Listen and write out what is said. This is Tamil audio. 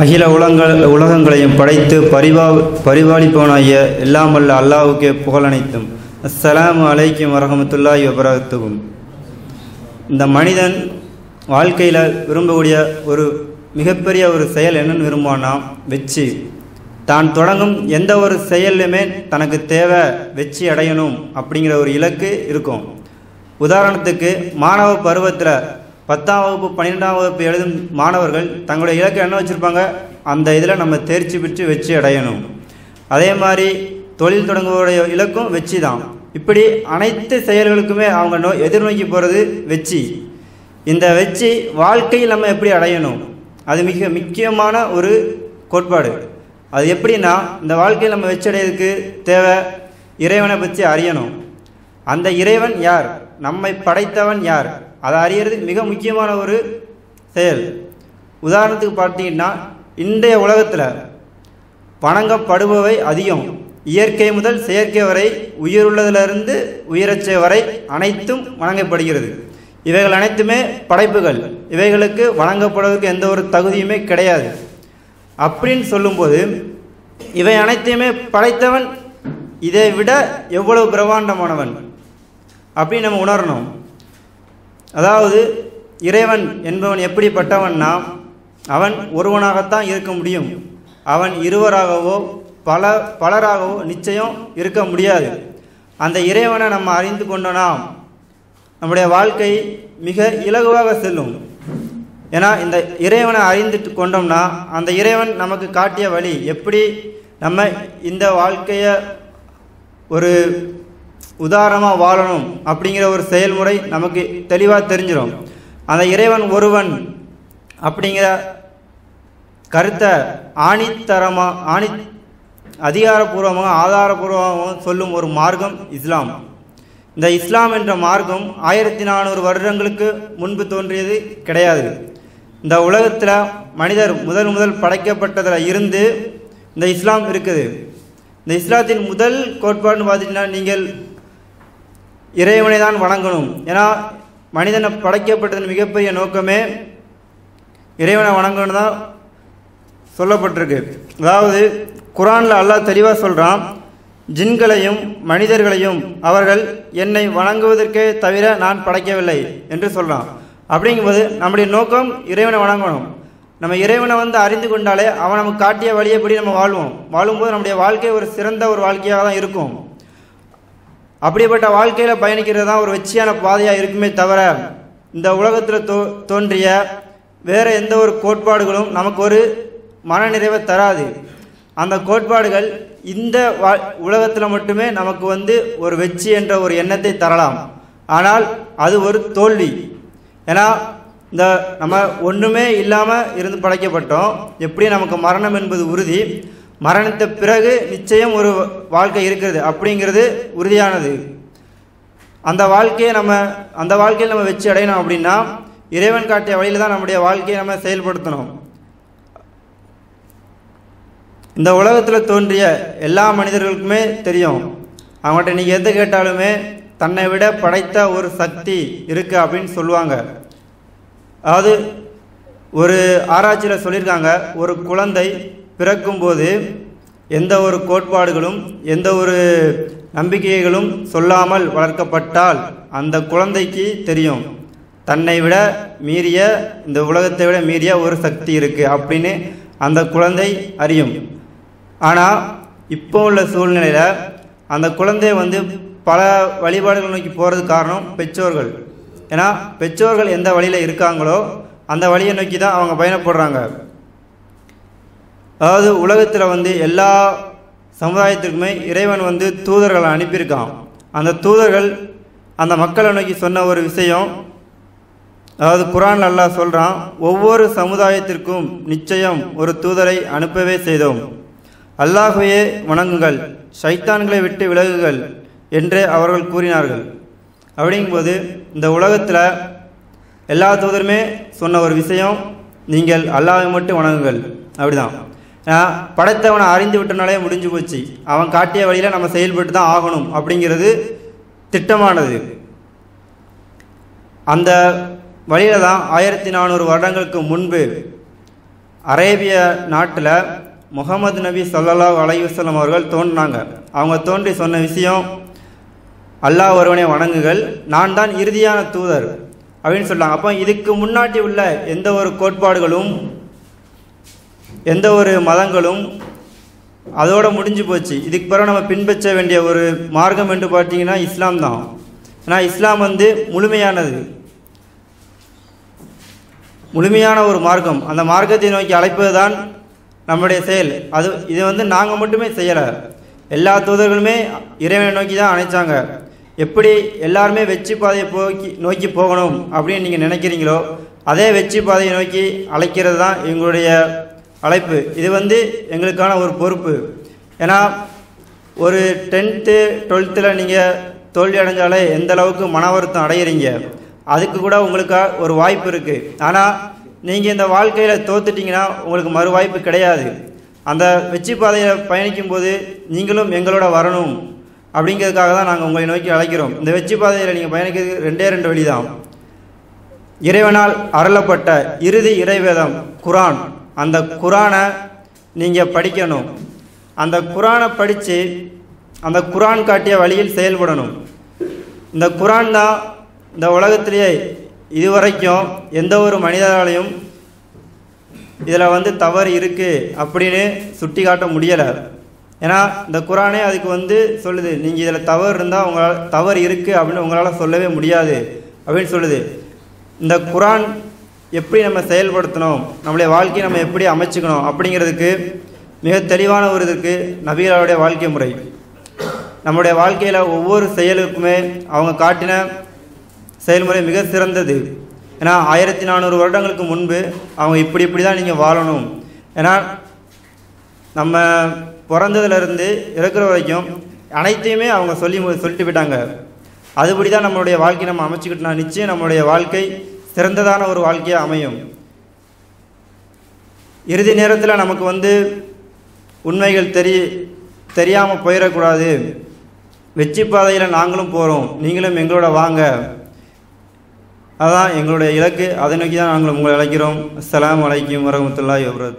அகில உலங்கள் உலகங்களையும் படைத்து பரிபா பரிபாலிப்பவனாகிய எல்லாமல்ல அல்லாவுக்கே புகழனைத்தும். அஸ்ஸலாமு அலைக்கும் வரஹமத்துல்லாஹி வபரகத்துகும் இந்த மனிதன் வாழ்க்கையில் விரும்பக்கூடிய ஒரு மிகப்பெரிய ஒரு செயல் என்னன்னு விரும்புவான்னா வெற்றி. தான் தொடங்கும் எந்த ஒரு செயல்லையுமே தனக்கு தேவை வெற்றி அடையணும் அப்படிங்கிற ஒரு இலக்கு இருக்கும். உதாரணத்துக்கு மாணவ பருவத்தில் பத்தாம் வகுப்பு பன்னிரெண்டாம் வகுப்பு எழுதும் மாணவர்கள் தங்களுடைய இலக்கு என்ன வச்சுருப்பாங்க? அந்த இதில் நம்ம தேர்ச்சி பெற்று வெற்றி அடையணும். அதே மாதிரி தொழில் தொடங்குவோடைய இலக்கும் வெற்றி தான். இப்படி அனைத்து செயல்களுக்குமே அவங்க நோ எதிர்நோக்கி போகிறது வெற்றி. இந்த வெற்றி வாழ்க்கையில் நம்ம எப்படி அடையணும்? அது மிக முக்கியமான ஒரு கோட்பாடு. அது எப்படின்னா இந்த வாழ்க்கையில் நம்ம வெற்றி அடையிறதுக்கு தேவை இறைவனை பற்றி அறியணும். அந்த இறைவன் யார்? நம்மை படைத்தவன் யார்? அதை அறியறதுக்கு மிக முக்கியமான ஒரு செயல். உதாரணத்துக்கு பார்த்தீங்கன்னா இன்றைய உலகத்தில் வணங்கப்படுபவை அதிகம். இயற்கை முதல் செயற்கை வரை உயிருள்ளதிலிருந்து உயிரச்சை வரை அனைத்தும் வணங்கப்படுகிறது. இவைகள் அனைத்துமே படைப்புகள். இவைகளுக்கு வழங்கப்படுவதற்கு எந்த ஒரு தகுதியுமே கிடையாது. அப்படின்னு சொல்லும்போது இவை அனைத்தையுமே படைத்தவன் இதை விட எவ்வளவு பிரம்மாண்டமானவன்? அப்படின்னு நம்ம உணரணும். அதாவது இறைவன் என்பவன் எப்படிப்பட்டவன்னா அவன் ஒருவனாகத்தான் இருக்க முடியும். அவன் இருவராகவோ பல பலராகவோ நிச்சயம் இருக்க முடியாது. அந்த இறைவனை நம்ம அறிந்து கொண்டோனா நம்முடைய வாழ்க்கை மிக இலகுவாக செல்லும். ஏன்னா இந்த இறைவனை அறிந்துட்டு கொண்டோம்னா அந்த இறைவன் நமக்கு காட்டிய வழி எப்படி நம்ம இந்த வாழ்க்கையை ஒரு உதாரணமாக வாழணும் அப்படிங்கிற ஒரு செயல்முறை நமக்கு தெளிவாக தெரிஞ்சிடும் அந்த இறைவன் ஒருவன் அப்படிங்கிற கருத்தை ஆணித்தரமாக ஆணி அதிகாரப்பூர்வமாக ஆதாரபூர்வமாக சொல்லும் ஒரு மார்க்கம் இஸ்லாம். இந்த இஸ்லாம் என்ற மார்க்கம் ஆயிரத்தி நானூறு வருடங்களுக்கு முன்பு தோன்றியது கிடையாது. இந்த உலகத்தில் மனிதர் முதல் முதல் படைக்கப்பட்டதில் இருந்து இந்த இஸ்லாம் இருக்குது. இந்த இஸ்லாத்தின் முதல் கோட்பாடுன்னு பார்த்தீங்கன்னா நீங்கள் இறைவனை தான் வணங்கணும். ஏன்னா மனிதனை படைக்கப்பட்டதன் மிகப்பெரிய நோக்கமே இறைவனை வணங்கணும் தான் சொல்லப்பட்டிருக்கு. அதாவது குரானில் அல்லாஹ் தெளிவாக சொல்கிறான் ஜின்களையும் மனிதர்களையும் அவர்கள் என்னை வணங்குவதற்கே தவிர நான் படைக்கவில்லை என்று சொல்கிறான் அப்படிங்கும்போது நம்முடைய நோக்கம் இறைவனை வணங்கணும். நம்ம இறைவனை வந்து அறிந்து கொண்டாலே அவன் நமக்கு காட்டிய வழியைப்படி நம்ம வாழ்வோம். வாழும்போது நம்முடைய வாழ்க்கை ஒரு சிறந்த ஒரு வாழ்க்கையாக தான் இருக்கும். அப்படிப்பட்ட வாழ்க்கையில் பயணிக்கிறது தான் ஒரு வெற்றியான பாதையாக இருக்குமே தவிர இந்த உலகத்தில் தோ தோன்றிய வேறு எந்த ஒரு கோட்பாடுகளும் நமக்கு ஒரு மனநிறைவை தராது. அந்த கோட்பாடுகள் இந்த வா உலகத்தில் மட்டுமே நமக்கு வந்து ஒரு வெற்றி என்ற ஒரு எண்ணத்தை தரலாம். ஆனால் அது ஒரு தோல்வி. ஏன்னா இந்த நம்ம ஒன்றுமே இல்லாமல் இருந்து படைக்கப்பட்டோம். எப்படி நமக்கு மரணம் என்பது உறுதி? மரணத்த பிறகு நிச்சயம் ஒரு வாழ்க்கை இருக்கிறது. அப்படிங்கிறது உறுதியானது. அந்த வாழ்க்கையை நம்ம அந்த வாழ்க்கையில் நம்ம வச்சு அடையணும் அப்படின்னா இறைவன் காட்டிய வழியில் தான் நம்முடைய வாழ்க்கையை நம்ம செயல்படுத்தணும். இந்த உலகத்தில் தோன்றிய எல்லா மனிதர்களுக்குமே தெரியும். அவங்கள்ட்ட நீங்கள் எது கேட்டாலுமே தன்னை விட படைத்த ஒரு சக்தி இருக்குது அப்படின்னு சொல்லுவாங்க. அதாவது ஒரு ஆராய்ச்சியில் சொல்லியிருக்காங்க ஒரு குழந்தை பிறக்கும்போது எந்த ஒரு கோட்பாடுகளும் எந்த ஒரு நம்பிக்கைகளும் சொல்லாமல் வளர்க்கப்பட்டால் அந்த குழந்தைக்கு தெரியும். தன்னை விட மீறிய இந்த உலகத்தை விட மீறிய ஒரு சக்தி இருக்குது அப்படின்னு அந்த குழந்தை அறியும். ஆனால் இப்போ உள்ள சூழ்நிலையில் அந்த குழந்தை வந்து பல வழிபாடுகள் நோக்கி போகிறது காரணம் பெற்றோர்கள். ஏன்னா பெற்றோர்கள் எந்த வழியில் இருக்காங்களோ அந்த வழியை நோக்கி தான் அவங்க பயணப்படுறாங்க. அதாவது உலகத்தில் வந்து எல்லா சமுதாயத்திற்குமே இறைவன் வந்து தூதர்களை அனுப்பியிருக்கான். அந்த தூதர்கள் அந்த மக்களை நோக்கி சொன்ன ஒரு விஷயம் அதாவது குரான் நல்லா சொல்கிறான் ஒவ்வொரு சமுதாயத்திற்கும் நிச்சயம் ஒரு தூதரை அனுப்பவே செய்தோம். அல்லாஹையே வணங்குங்கள் சைத்தான்களை விட்டு விலகுங்கள் என்று அவர்கள் கூறினார்கள். அப்படிங்கும்போது இந்த உலகத்தில் எல்லா தூதருமே சொன்ன ஒரு விஷயம் நீங்கள் அல்லாஹை மட்டும் வணங்குங்கள். அப்படிதான். படைத்தவனை அறிந்து விட்டனாலே முடிஞ்சு போச்சு. அவன் காட்டிய வழியில் நம்ம செயல்பட்டு தான் ஆகணும் அப்படிங்கிறது திட்டமானது. அந்த வழியில தான் ஆயிரத்தி நானூறு வருடங்களுக்கு முன்பு அரேபிய நாட்டில் முகமது நபி ஸல்லல்லாஹு அலைஹி அவர்கள் தோன்றினாங்க. அவங்க தோன்றி சொன்ன விஷயம் அல்லாஹ் ஒருவனை வணங்குகள் நான் தான் இறுதியான தூதர் அப்படின்னு சொல்றாங்க. அப்போ இதுக்கு முன்னாடி உள்ள எந்த ஒரு கோட்பாடுகளும் எந்த ஒரு மதங்களும் அதோடு முடிஞ்சு போச்சு. இதுக்கு பிறகு நம்ம பின்பற்ற வேண்டிய ஒரு மார்க்கம் என்று பார்த்தீங்கன்னா இஸ்லாம் தான். ஏன்னா இஸ்லாம் வந்து முழுமையானது. முழுமையான ஒரு மார்க்கம். அந்த மார்க்கத்தை நோக்கி அழைப்பது தான் நம்முடைய செயல். அது இது வந்து நாங்கள் மட்டுமே செய்யலை. எல்லா தூதர்களுமே இறைவனை நோக்கி தான் அணைச்சாங்க. எப்படி எல்லாருமே வெற்றி பாதையை போக்கி நோக்கி போகணும் அப்படின்னு நீங்கள் நினைக்கிறீங்களோ அதே வெற்றி பாதையை நோக்கி அழைக்கிறது தான் எங்களுடைய அழைப்பு. இது வந்து எங்களுக்கான ஒரு பொறுப்பு. ஏன்னா ஒரு டென்த்து டுவெல்த்தில் நீங்கள் தோல்வி அடைஞ்சாலே எந்த அளவுக்கு மன வருத்தம் அடையிறீங்க அதுக்கு கூட உங்களுக்காக ஒரு வாய்ப்பு இருக்குது ஆனால் நீங்கள் இந்த வாழ்க்கையில் தோத்துட்டிங்கன்னா உங்களுக்கு மறு வாய்ப்பு கிடையாது. அந்த வெற்றி பாதையில் பயணிக்கும்போது நீங்களும் எங்களோட வரணும் அப்படிங்கிறதுக்காக தான் நாங்கள் உங்களை நோக்கி அழைக்கிறோம். இந்த வெற்றி பாதையில் நீங்கள் பயணிக்கிறதுக்கு ரெண்டே ரெண்டு வழி தான் இறைவனால் அருளப்பட்ட இறுதி இறைவேதம் குரான். அந்த குரானை நீங்கள் படிக்கணும். அந்த குரானை படித்து அந்த குரான் காட்டிய வழியில் செயல்படணும். இந்த குரான் தான் இந்த உலகத்திலேயே இதுவரைக்கும் எந்த ஒரு மனிதராலையும் இதில் வந்து தவறு இருக்குது அப்படின்னு சுட்டி காட்ட முடியலை. ஏன்னா இந்த குரானே அதுக்கு வந்து சொல்லுது நீங்கள் இதில் தவறு இருந்தால் உங்களால் தவறு இருக்குது அப்படின்னு உங்களால் சொல்லவே முடியாது. அப்படின்னு சொல்லுது. இந்த குரான் எப்படி நம்ம செயல்படுத்தணும் நம்மளுடைய வாழ்க்கையை நம்ம எப்படி அமைச்சுக்கணும் அப்படிங்கிறதுக்கு மிக தெளிவான ஒரு இதுக்கு நபிகளுடைய வாழ்க்கை முறை. நம்முடைய வாழ்க்கையில் ஒவ்வொரு செயலுக்குமே அவங்க காட்டின செயல்முறை மிக சிறந்தது. ஏன்னா ஆயிரத்தி நானூறு வருடங்களுக்கு முன்பு அவங்க இப்படி இப்படி தான் நீங்கள் வாழணும். ஏன்னா நம்ம பிறந்ததுலேருந்து இருக்கிற வரைக்கும் அனைத்தையுமே அவங்க சொல்லி மு- சொல்லிட்டு போயிட்டாங்க. அதுபடி தான் நம்மளுடைய வாழ்க்கையை நம்ம அமைச்சுக்கிட்டோம்னா நிச்சயம் நம்மளுடைய வாழ்க்கை சிறந்ததான ஒரு வாழ்க்கையாக அமையும். இறுதி நேரத்தில் நமக்கு வந்து உண்மைகள் தெரிய தெரியாமல் போயிடக்கூடாது வெற்றி பாதையில் நாங்களும் போகிறோம் நீங்களும் எங்களோட வாங்க. அதான் எங்களுடைய இலக்கு. அதை நோக்கி தான் நாங்கள் உங்களை அழைக்கிறோம். அஸ்லாம் அலைக்கும் வரமத்துல்லா எவ்வளோ.